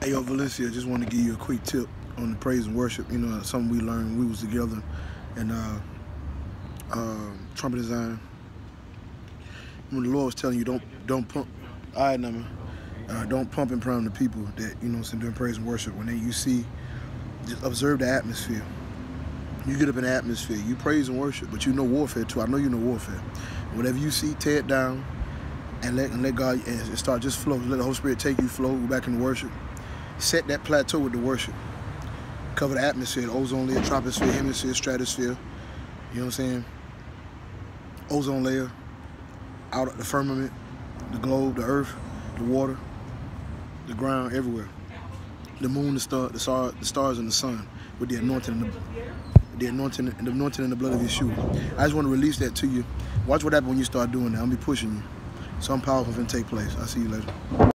Hey, yo, Valencia, I just want to give you a quick tip on the praise and worship. You know, something we learned when we was together and uh, uh, trumpet design. When the Lord was telling you, don't don't pump, right, number, uh, don't pump and prime the people that you know, some doing praise and worship. When they, you see, just observe the atmosphere. You get up in the atmosphere, you praise and worship, but you know warfare too. I know you know warfare. Whatever you see, tear it down and let and let God and start just flow. Let the Holy Spirit take you, flow, back into worship set that plateau with the worship. Cover the atmosphere, the ozone layer, troposphere, hemisphere, stratosphere. You know what I'm saying? Ozone layer, out of the firmament, the globe, the earth, the water, the ground, everywhere. The moon, the star, the star, the stars, and the sun, with the anointing the, the anointing, the anointing and the blood of Yeshua. I just want to release that to you. Watch what happens when you start doing that. I'll be pushing you. Something powerful can take place. I'll see you later.